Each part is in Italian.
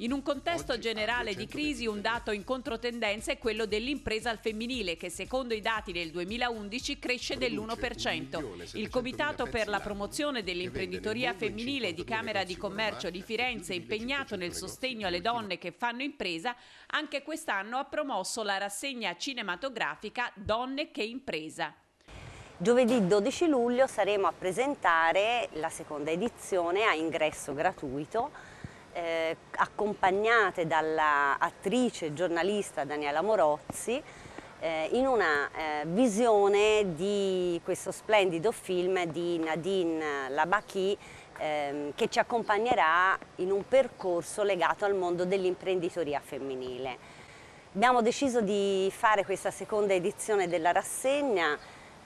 In un contesto generale di crisi, un dato in controtendenza è quello dell'impresa al femminile, che secondo i dati del 2011 cresce dell'1%. Il Comitato per la promozione dell'imprenditoria femminile di Camera di Commercio di Firenze, impegnato nel sostegno alle donne che fanno impresa, anche quest'anno ha promosso la rassegna cinematografica Donne che impresa. Giovedì 12 luglio saremo a presentare la seconda edizione a ingresso gratuito eh, accompagnate dall'attrice e giornalista Daniela Morozzi eh, in una eh, visione di questo splendido film di Nadine Labaki ehm, che ci accompagnerà in un percorso legato al mondo dell'imprenditoria femminile. Abbiamo deciso di fare questa seconda edizione della rassegna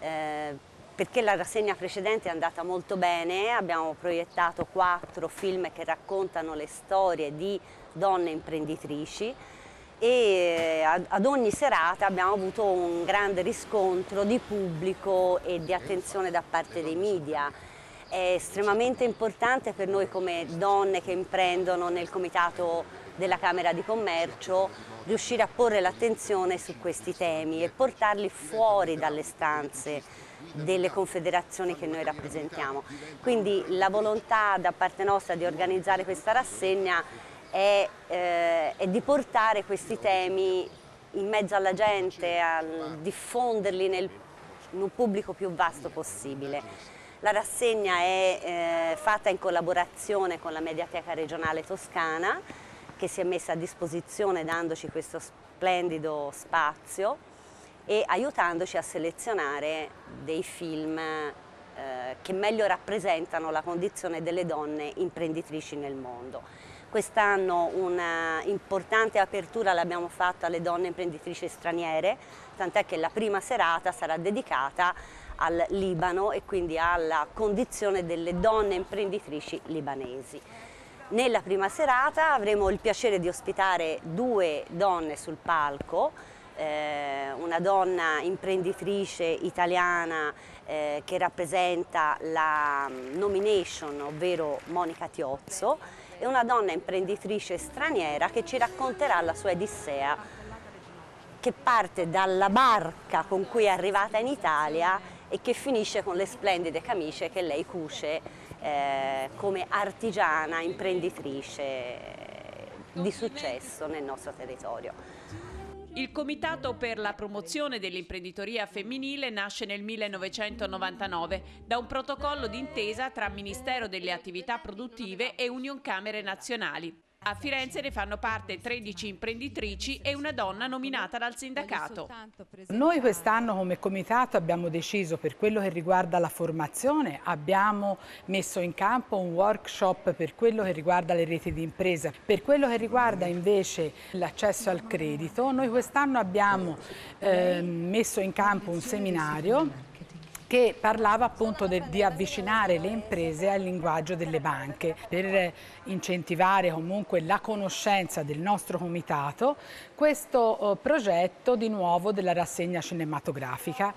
eh, perché la rassegna precedente è andata molto bene, abbiamo proiettato quattro film che raccontano le storie di donne imprenditrici e eh, ad ogni serata abbiamo avuto un grande riscontro di pubblico e di attenzione da parte dei media. È estremamente importante per noi come donne che imprendono nel comitato della Camera di Commercio riuscire a porre l'attenzione su questi temi e portarli fuori dalle stanze delle confederazioni che noi rappresentiamo. Quindi la volontà da parte nostra di organizzare questa rassegna è, eh, è di portare questi temi in mezzo alla gente, a diffonderli nel, in un pubblico più vasto possibile. La rassegna è eh, fatta in collaborazione con la Mediateca regionale toscana che si è messa a disposizione dandoci questo splendido spazio e aiutandoci a selezionare dei film eh, che meglio rappresentano la condizione delle donne imprenditrici nel mondo. Quest'anno un'importante apertura l'abbiamo fatta alle donne imprenditrici straniere, tant'è che la prima serata sarà dedicata al Libano e quindi alla condizione delle donne imprenditrici libanesi. Nella prima serata avremo il piacere di ospitare due donne sul palco, eh, una donna imprenditrice italiana eh, che rappresenta la nomination, ovvero Monica Tiozzo, e una donna imprenditrice straniera che ci racconterà la sua Edissea che parte dalla barca con cui è arrivata in Italia e che finisce con le splendide camicie che lei cuce eh, come artigiana imprenditrice di successo nel nostro territorio. Il Comitato per la promozione dell'imprenditoria femminile nasce nel 1999 da un protocollo d'intesa tra Ministero delle Attività Produttive e Union Camere Nazionali. A Firenze ne fanno parte 13 imprenditrici e una donna nominata dal sindacato. Noi quest'anno come comitato abbiamo deciso per quello che riguarda la formazione, abbiamo messo in campo un workshop per quello che riguarda le reti di impresa. Per quello che riguarda invece l'accesso al credito, noi quest'anno abbiamo eh, messo in campo un seminario che parlava appunto de, di avvicinare le imprese al linguaggio delle banche per incentivare comunque la conoscenza del nostro comitato questo eh, progetto di nuovo della rassegna cinematografica.